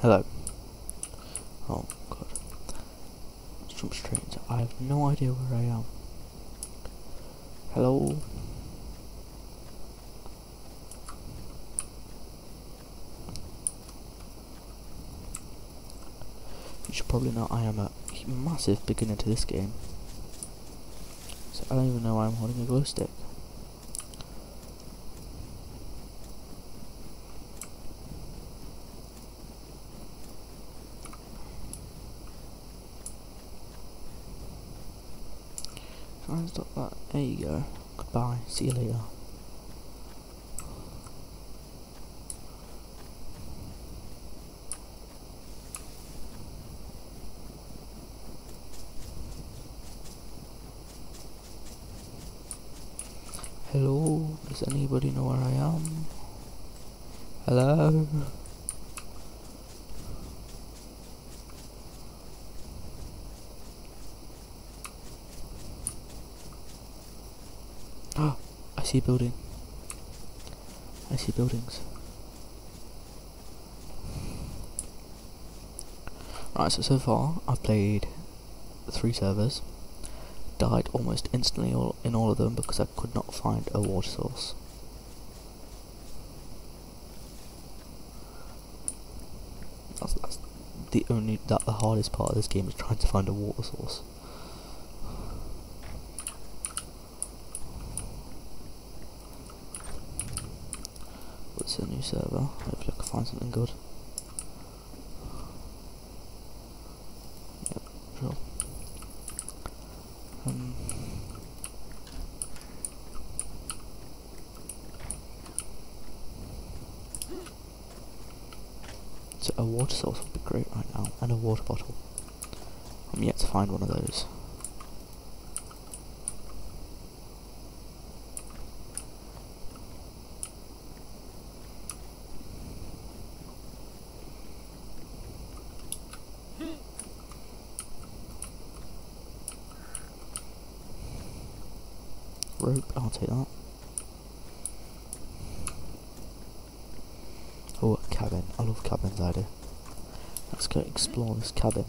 Hello. Oh god. Let's jump straight into I have no idea where I am. Hello? You should probably know I am a massive beginner to this game. So I don't even know why I'm holding a glow stick. Stop that. There you go. Goodbye. See you later. Hello? Does anybody know where I am? Hello? Oh, I see building. I see buildings. Right, so so far I've played three servers. Died almost instantly all, in all of them because I could not find a water source. That's, that's the only that the hardest part of this game is trying to find a water source. What's a new server? Hopefully I can find something good. Yep, sure. Um, so a water source would be great right now, and a water bottle. I'm yet to find one of those. I'll take that. Oh, cabin. I love cabins, I do. Let's go explore this cabin.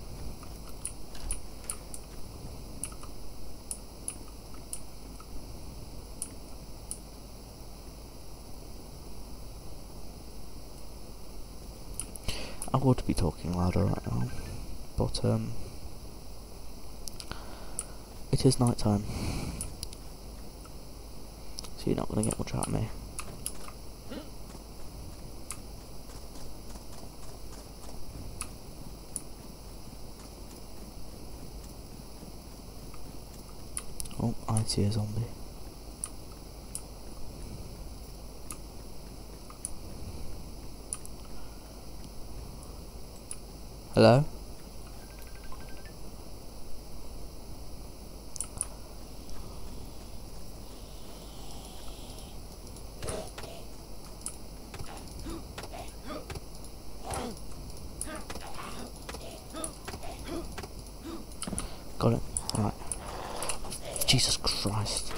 I would be talking louder right now, but um, it is night time, so you're not going to get much out of me. Oh, I see a zombie. Hello? Got it. Jesus Christ.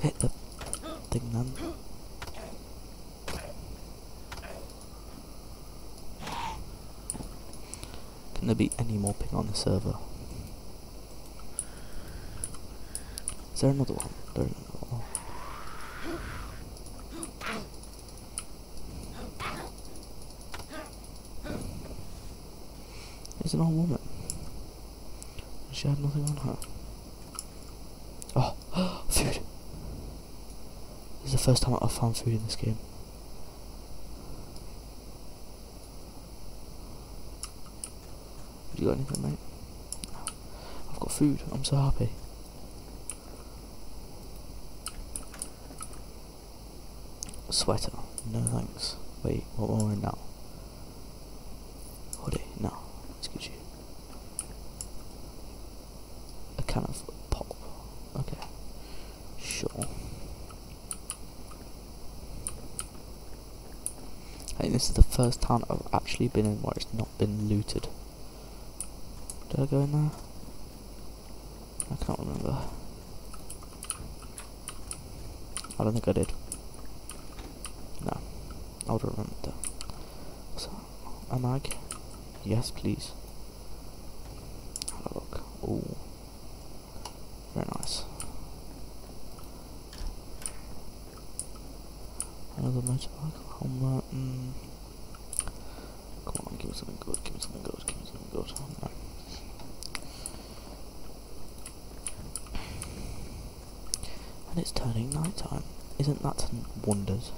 Hit the thing then. Can there be any more ping on the server? Is there another one? There another one. It's an old woman. She had nothing on her. Oh, food! This is the first time I've found food in this game. You got anything, mate? I've got food. I'm so happy. Sweater. No thanks. Wait, what am I wearing now? Hoodie. No. Excuse you. A can of pop. Okay. Sure. I think this is the first town I've actually been in where it's not been looted. Did I go in there? I can't remember. I don't think I did. No. I would have remembered that. That? A mag? Yes, please. Have a look. Ooh. Very nice. Another motorbike helmet. Mm. Come on, give me something good, give me something good, give me something good. No. And it's turning night time. Isn't that wonders?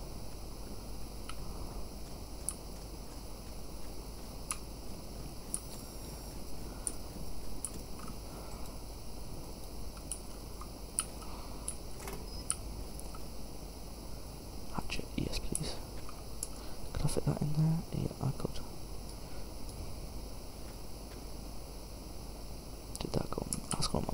Hatchet, yes please. I fit that in there? Yeah, I. Did that go? That's gone.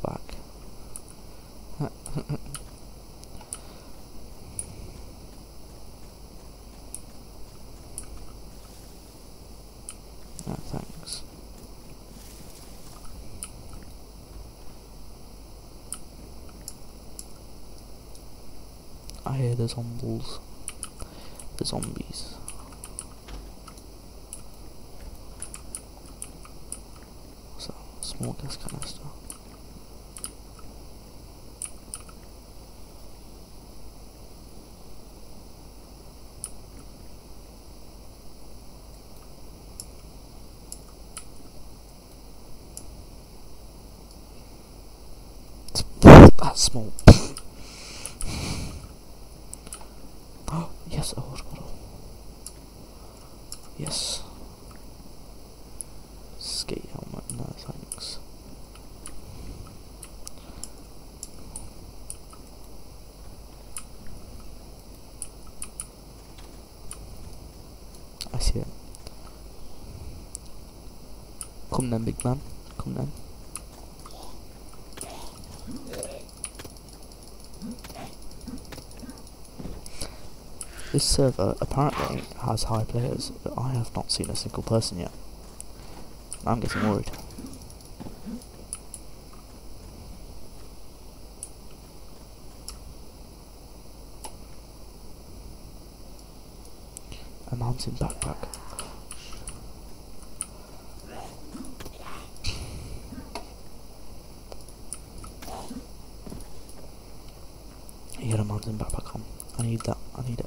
no, thanks. I hear the zombies. The zombies. That? Small gas canister. That's small. A water bottle. Yes. Skate helmet, no thanks. I see it. Come then, big man. Come then. This server apparently has high players, but I have not seen a single person yet. I'm getting worried. A mountain backpack. You got a mountain backpack on. I need that. I need it.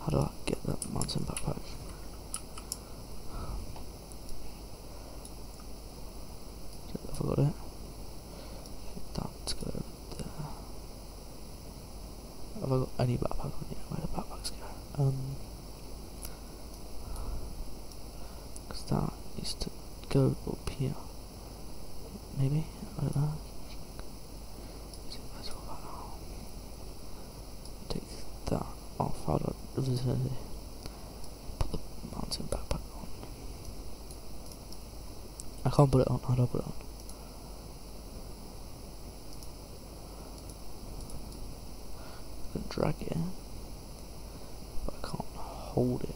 How do I get that mountain backpack? Have I got it? That's go there. Have I got any backpack on here? Where the backpacks go? Um, because that needs to go up here. Maybe I don't know. See if I talk about that. Take that off. How do I put the mountain backpack on? I can't put it on. I put it on? I can drag it, but I can't hold it.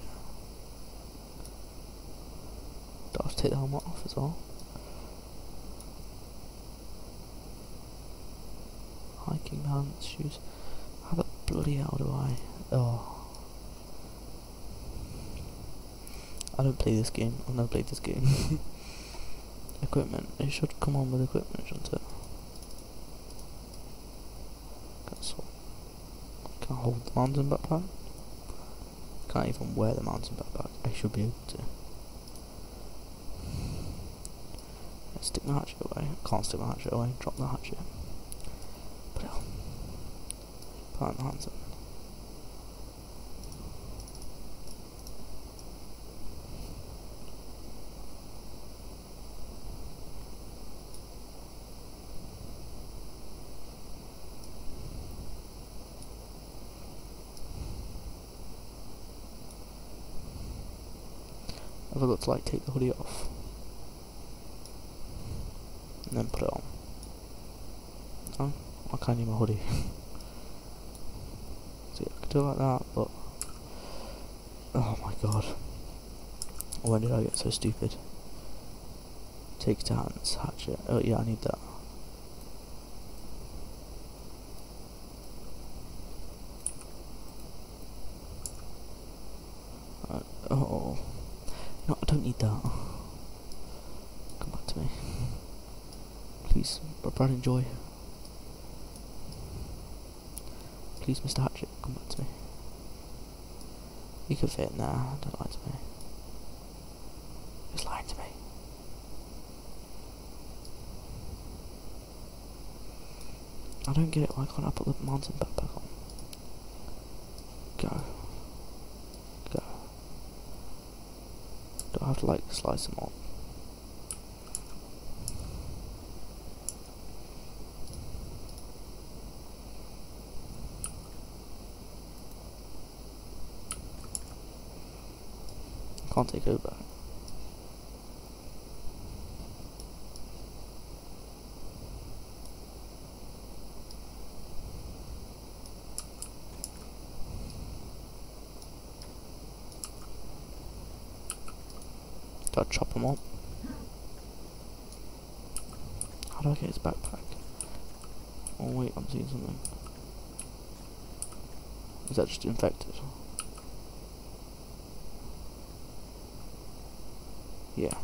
Do I have to take the helmet off as well? Hiking pants, shoes. How the bloody hell do I? Oh. Don't play this game. I've never played this game. equipment. It should come on with equipment, shouldn't it? Cancel. Can I hold the mountain backpack? Can't even wear the mountain backpack. I should be able to. Let's stick my hatchet away. Can't stick my hatchet away. Drop the hatchet. Put it on. On the hands on. Have I got to like take the hoodie off? And then put it on. Oh, I can't need my hoodie. See, I could do like that, but... Oh my god. When did I get so stupid? Take to hands, hatchet. Oh yeah, I need that. Oh. No, I don't need that. Come back to me. Please, Brad enjoy. Please, Mr. Hatchet, come back to me. You can fit there, don't lie to me. Just lie to me. I don't get it, why can't I put the mountain backpack on? Go. Go. Do I have to like slice them up? Can't take over. Do I chop him up? How do I get his backpack? Oh wait, I'm seeing something. Is that just infected? Yeah.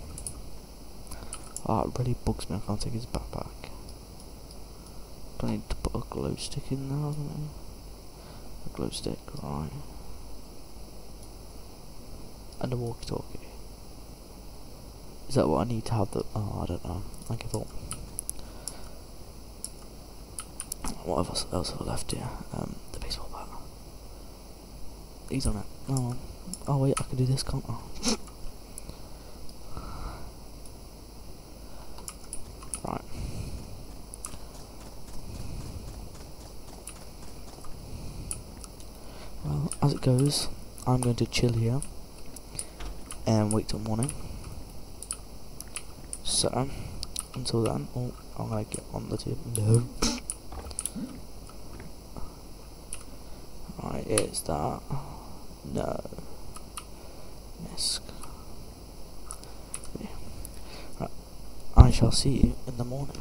Ah, it really bugs me I can't take his backpack. I need to put a glow stick in there, A glow stick, right. And a walkie-talkie. Is that what I need to have the... Oh, I don't know. I give up. What else have I left here? Um, the baseball bat. He's on it. Oh, oh wait, I can do this, can't I? right. Well, as it goes, I'm going to chill here and wait till morning. So, until then, oh, I'm gonna get on the table. No. Right, is that? No. Misk. Yeah. Right. I shall see you in the morning.